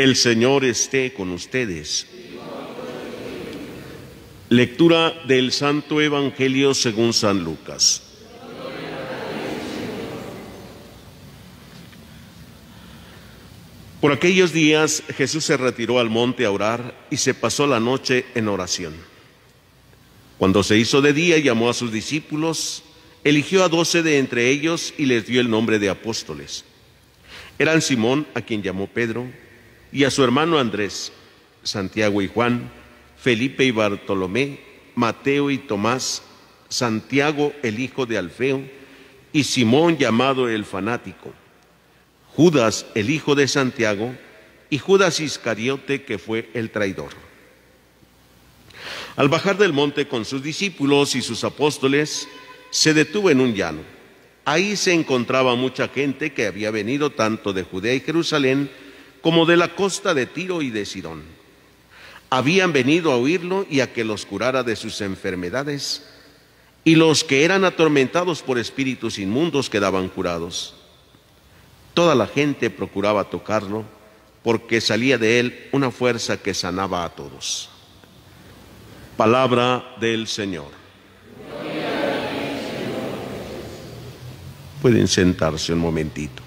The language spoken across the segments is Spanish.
El Señor esté con ustedes. Lectura del Santo Evangelio según San Lucas. Por aquellos días Jesús se retiró al monte a orar y se pasó la noche en oración. Cuando se hizo de día llamó a sus discípulos, eligió a doce de entre ellos y les dio el nombre de apóstoles. Eran Simón, a quien llamó Pedro, y a su hermano Andrés, Santiago y Juan, Felipe y Bartolomé, Mateo y Tomás, Santiago el hijo de Alfeo, y Simón llamado el fanático, Judas el hijo de Santiago, y Judas Iscariote que fue el traidor. Al bajar del monte con sus discípulos y sus apóstoles, se detuvo en un llano. Ahí se encontraba mucha gente que había venido tanto de Judea y Jerusalén como de la costa de Tiro y de Sidón. Habían venido a oírlo y a que los curara de sus enfermedades, y los que eran atormentados por espíritus inmundos quedaban curados. Toda la gente procuraba tocarlo porque salía de él una fuerza que sanaba a todos. Palabra del Señor. Pueden sentarse un momentito.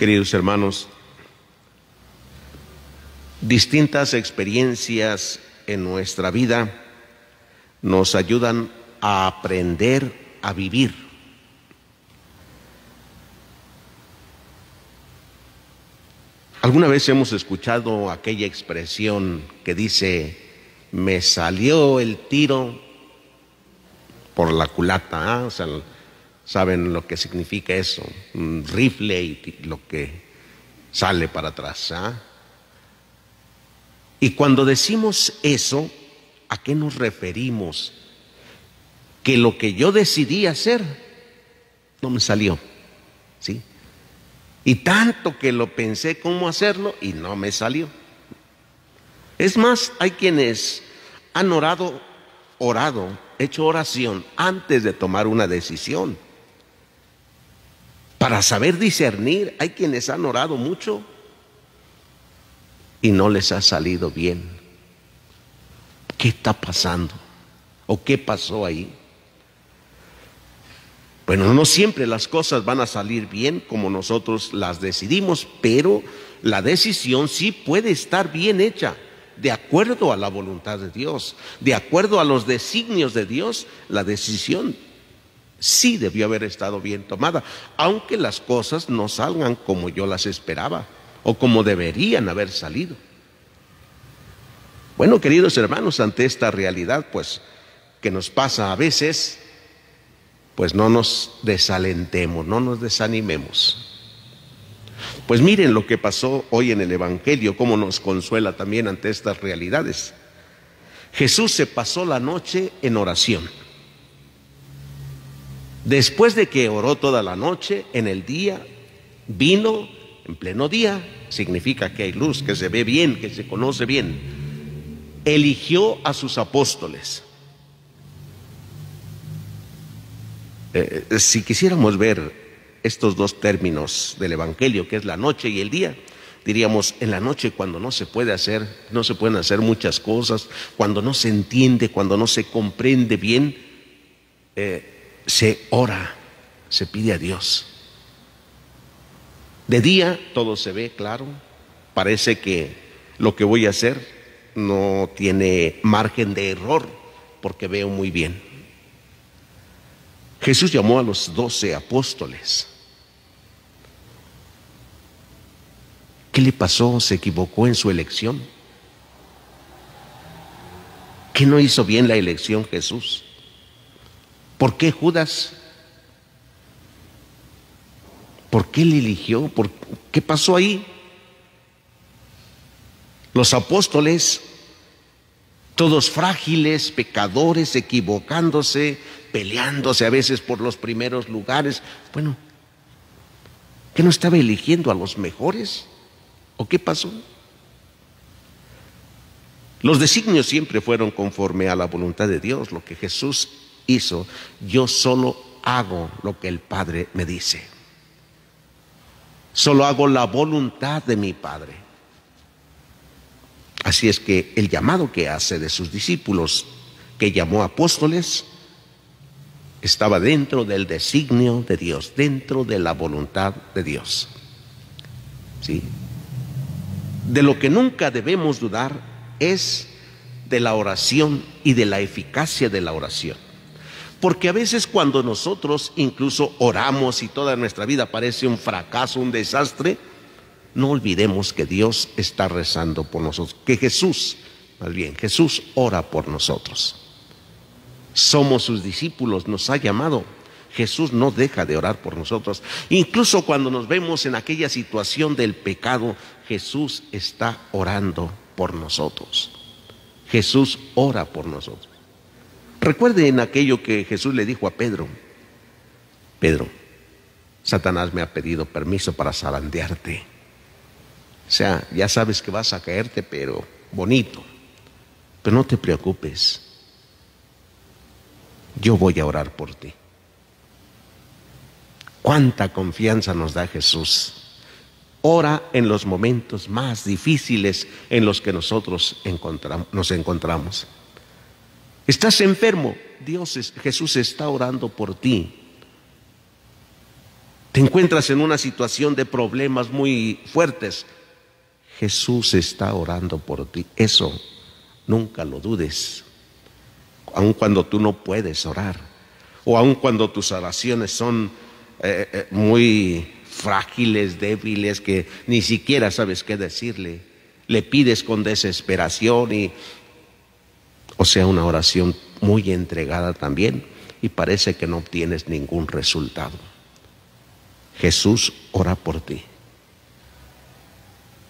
Queridos hermanos, distintas experiencias en nuestra vida nos ayudan a aprender a vivir. ¿Alguna vez hemos escuchado aquella expresión que dice, me salió el tiro por la culata? ¿ah? O sea, ¿Saben lo que significa eso? Un rifle y lo que sale para atrás. ¿ah? Y cuando decimos eso, ¿a qué nos referimos? Que lo que yo decidí hacer no me salió. ¿Sí? Y tanto que lo pensé cómo hacerlo y no me salió. Es más, hay quienes han orado, orado, hecho oración antes de tomar una decisión. Para saber discernir, hay quienes han orado mucho y no les ha salido bien. ¿Qué está pasando? ¿O qué pasó ahí? Bueno, no siempre las cosas van a salir bien como nosotros las decidimos, pero la decisión sí puede estar bien hecha, de acuerdo a la voluntad de Dios, de acuerdo a los designios de Dios, la decisión sí debió haber estado bien tomada, aunque las cosas no salgan como yo las esperaba o como deberían haber salido. Bueno, queridos hermanos, ante esta realidad, pues, que nos pasa a veces, pues no nos desalentemos, no nos desanimemos. Pues miren lo que pasó hoy en el Evangelio, cómo nos consuela también ante estas realidades. Jesús se pasó la noche en oración. Después de que oró toda la noche, en el día, vino en pleno día, significa que hay luz, que se ve bien, que se conoce bien. Eligió a sus apóstoles. Eh, eh, si quisiéramos ver estos dos términos del Evangelio, que es la noche y el día, diríamos en la noche cuando no se puede hacer, no se pueden hacer muchas cosas, cuando no se entiende, cuando no se comprende bien, eh, se ora, se pide a Dios. De día todo se ve claro, parece que lo que voy a hacer no tiene margen de error porque veo muy bien. Jesús llamó a los doce apóstoles. ¿Qué le pasó? ¿Se equivocó en su elección? ¿Qué no hizo bien la elección Jesús? ¿Por qué Judas? ¿Por qué le eligió? ¿Por ¿Qué pasó ahí? Los apóstoles, todos frágiles, pecadores, equivocándose, peleándose a veces por los primeros lugares. Bueno, ¿qué no estaba eligiendo a los mejores? ¿O qué pasó? Los designios siempre fueron conforme a la voluntad de Dios, lo que Jesús hizo. Yo solo hago lo que el Padre me dice. Solo hago la voluntad de mi Padre. Así es que el llamado que hace de sus discípulos, que llamó apóstoles, estaba dentro del designio de Dios, dentro de la voluntad de Dios. ¿Sí? De lo que nunca debemos dudar es de la oración y de la eficacia de la oración. Porque a veces cuando nosotros incluso oramos y toda nuestra vida parece un fracaso, un desastre, no olvidemos que Dios está rezando por nosotros, que Jesús, más bien, Jesús ora por nosotros. Somos sus discípulos, nos ha llamado. Jesús no deja de orar por nosotros. Incluso cuando nos vemos en aquella situación del pecado, Jesús está orando por nosotros. Jesús ora por nosotros. Recuerden aquello que Jesús le dijo a Pedro. Pedro, Satanás me ha pedido permiso para zarandearte. O sea, ya sabes que vas a caerte, pero bonito. Pero no te preocupes. Yo voy a orar por ti. Cuánta confianza nos da Jesús. Ora en los momentos más difíciles en los que nosotros nos encontramos. Estás enfermo, Dios, Jesús está orando por ti. Te encuentras en una situación de problemas muy fuertes, Jesús está orando por ti. Eso nunca lo dudes. Aun cuando tú no puedes orar, o aun cuando tus oraciones son eh, eh, muy frágiles, débiles, que ni siquiera sabes qué decirle. Le pides con desesperación y, o sea, una oración muy entregada también y parece que no obtienes ningún resultado. Jesús ora por ti.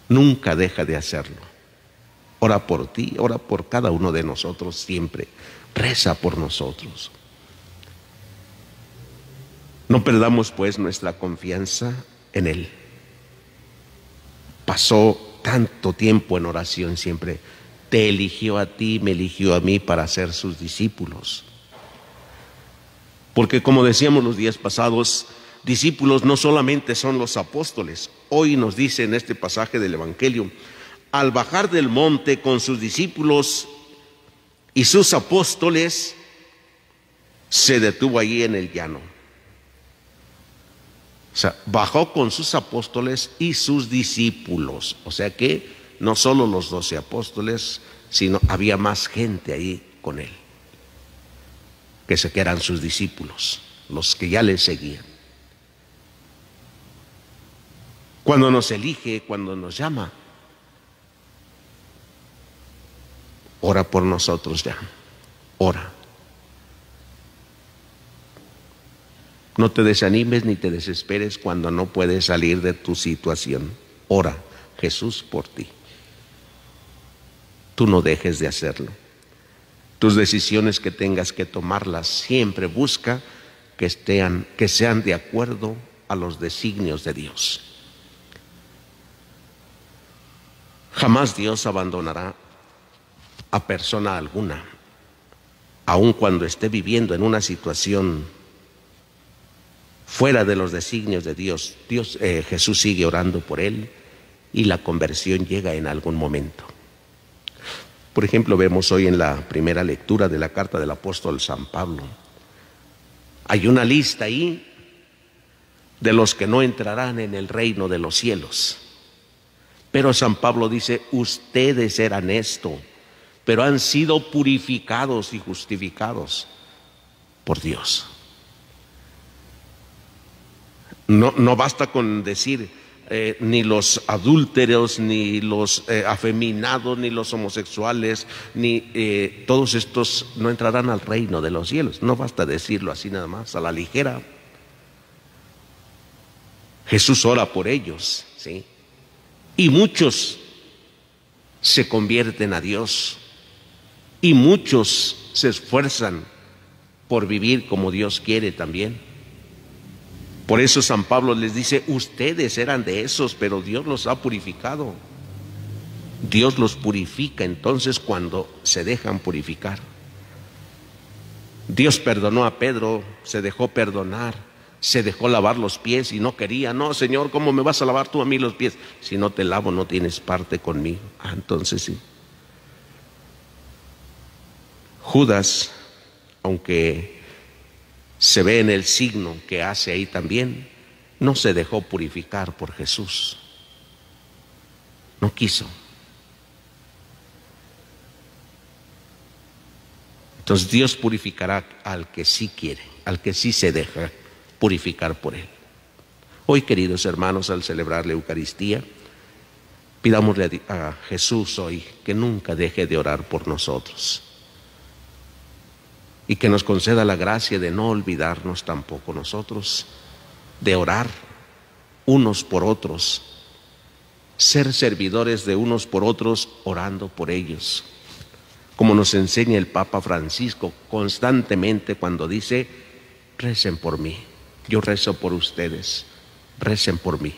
Nunca deja de hacerlo. Ora por ti, ora por cada uno de nosotros siempre. Reza por nosotros. No perdamos pues nuestra confianza en Él. Pasó tanto tiempo en oración siempre. Te eligió a ti, me eligió a mí para ser sus discípulos. Porque como decíamos los días pasados, discípulos no solamente son los apóstoles. Hoy nos dice en este pasaje del Evangelio, al bajar del monte con sus discípulos y sus apóstoles, se detuvo allí en el llano. O sea, bajó con sus apóstoles y sus discípulos. O sea que no solo los doce apóstoles, sino había más gente ahí con él, que se que eran sus discípulos, los que ya le seguían. cuando nos elige, cuando nos llama. Ora por nosotros ya. Ora. No te desanimes ni te desesperes cuando no puedes salir de tu situación. Ora, Jesús, por ti. Tú no dejes de hacerlo. Tus decisiones que tengas que tomarlas siempre busca que, estén, que sean de acuerdo a los designios de Dios. Jamás Dios abandonará a persona alguna, aun cuando esté viviendo en una situación fuera de los designios de Dios. Dios eh, Jesús sigue orando por él y la conversión llega en algún momento. Por ejemplo, vemos hoy en la primera lectura de la carta del apóstol San Pablo. Hay una lista ahí de los que no entrarán en el reino de los cielos. Pero San Pablo dice, ustedes eran esto, pero han sido purificados y justificados por Dios. No, no basta con decir eh, ni los adúlteros, ni los eh, afeminados, ni los homosexuales, ni eh, todos estos no entrarán al reino de los cielos. No basta decirlo así nada más, a la ligera. Jesús ora por ellos, ¿sí? Y muchos se convierten a Dios. Y muchos se esfuerzan por vivir como Dios quiere también. Por eso San Pablo les dice, ustedes eran de esos, pero Dios los ha purificado. Dios los purifica entonces cuando se dejan purificar. Dios perdonó a Pedro, se dejó perdonar, se dejó lavar los pies y no quería. No, Señor, ¿cómo me vas a lavar tú a mí los pies? Si no te lavo, no tienes parte conmigo. Ah, entonces sí. Judas, aunque se ve en el signo que hace ahí también, no se dejó purificar por Jesús. No quiso. Entonces Dios purificará al que sí quiere, al que sí se deja purificar por Él. Hoy, queridos hermanos, al celebrar la Eucaristía, pidámosle a Jesús hoy que nunca deje de orar por nosotros y que nos conceda la gracia de no olvidarnos tampoco nosotros, de orar unos por otros, ser servidores de unos por otros orando por ellos, como nos enseña el Papa Francisco constantemente cuando dice, recen por mí, yo rezo por ustedes, recen por mí,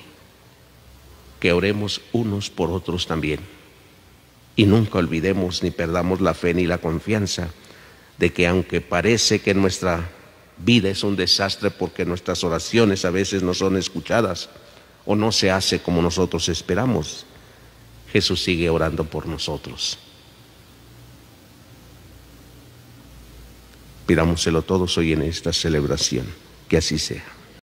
que oremos unos por otros también. Y nunca olvidemos ni perdamos la fe ni la confianza de que aunque parece que nuestra vida es un desastre porque nuestras oraciones a veces no son escuchadas o no se hace como nosotros esperamos, Jesús sigue orando por nosotros. Pidámoselo todos hoy en esta celebración, que así sea.